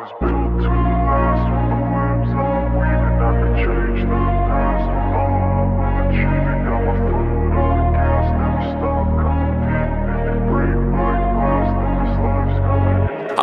was built to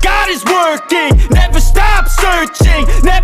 got is working. Never stop searching, never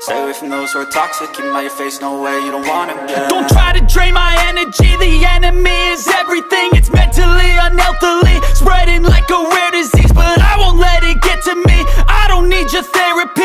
Stay away from those who are toxic, keep my out your face, no way, you don't want them, yeah. Don't try to drain my energy, the enemy is everything. It's mentally, unhealthily, spreading like a rare disease But I won't let it get to me, I don't need your therapy.